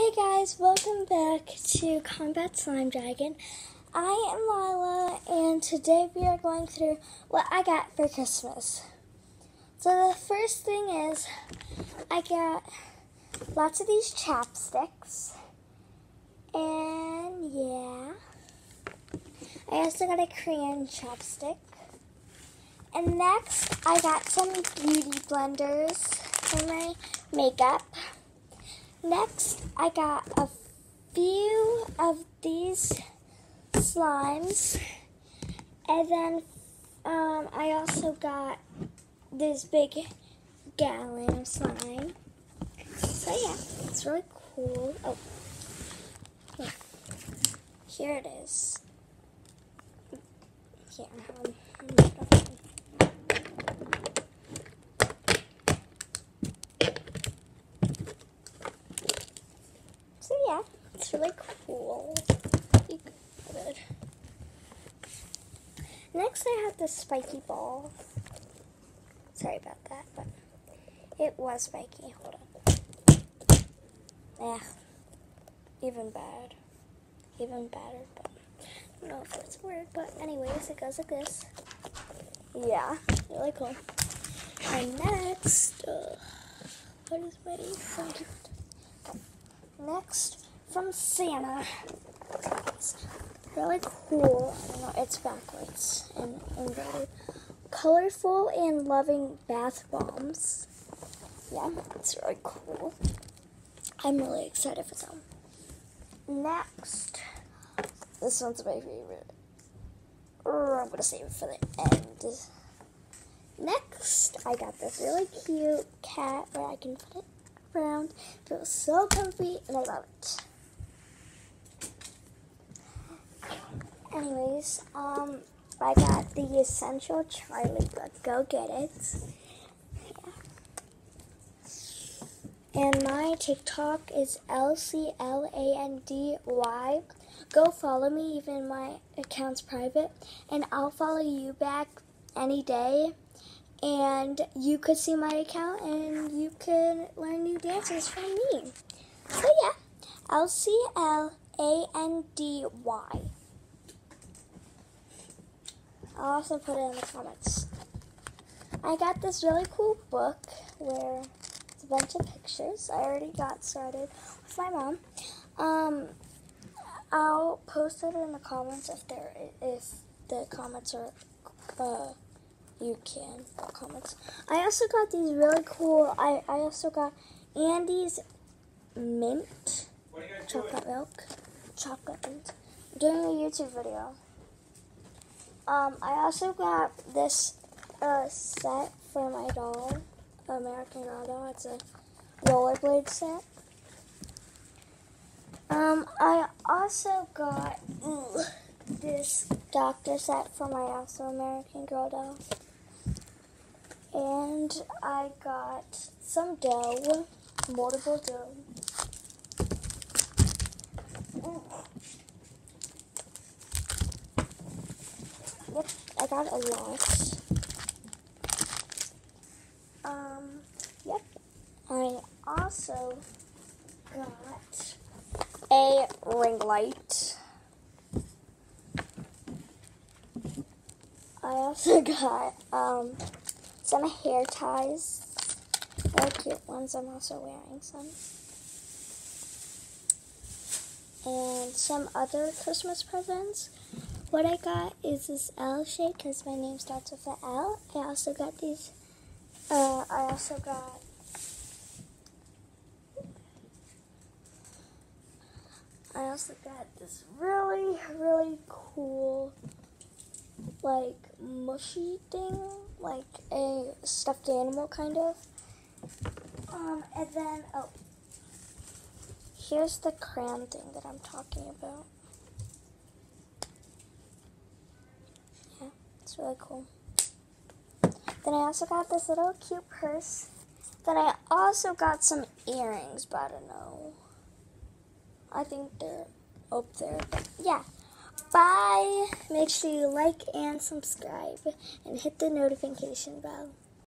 Hey guys, welcome back to Kombat Slime Dragon. I am Lila, and today we are going through what I got for Christmas. So, the first thing is, I got lots of these chapsticks, and yeah. I also got a crayon chapstick. And next, I got some beauty blenders for my makeup. Next, I got a few of these slimes. And then um, I also got this big gallon of slime. So yeah, it's really cool. Oh, here, it is. Um, So yeah, it's really cool. Good. Next, I have this spiky ball. Sorry about that, but it was spiky. Hold on. Yeah, even bad. Even better, but I don't know if that's a word. But anyways, it goes like this. Yeah, really cool. And next, uh, what is my phone? Next, from Santa. Really cool. I don't know, it's backwards and, very colorful and loving bath bombs. Yeah, it's really cool. I'm really excited for them. Next, this one's my favorite. Or I'm gonna save it for the end. Next, I got this really cute cat where I can put it around. Feels so comfy and I love it. Anyways, um, I got the essential Charli book. Go get it. Yeah. And my TikTok is L C L A N D Y. Go follow me, even my account's private, and I'll follow you back any day and you could see my account and you could learn new dances from me. So yeah, L C L A N D Y. I'll also put it in the comments. I got this really cool book where it's a bunch of pictures. I already got started with my mom. Um, I'll post it in the comments if there if the comments are. Uh, you can comments. I also got these really cool. I, I also got Andes mint chocolate milk, chocolate mint. I'm doing a YouTube video. Um, I also got this uh, set for my doll, American Girl doll. It's a rollerblade set. Um, I also got ooh, this doctor set for my also American Girl doll. And I got some dough, multiple dough. Yep, I got a lot. Um, yep. I also got a ring light. I also got um some hair ties. Very cute ones. I'm also wearing some. And some other Christmas presents. What I got is this L shape because my name starts with an L. I also got these. Uh, I also got. I also got this really, really cool, like, mushy thing like a stuffed animal kind of. Um, and then, oh, here's the crayon thing that I'm talking about. It's really cool. Then I also got this little cute purse. Then I also got some earrings, but I don't know. I think they're up there, but yeah. Bye. Make sure you like and subscribe and hit the notification bell.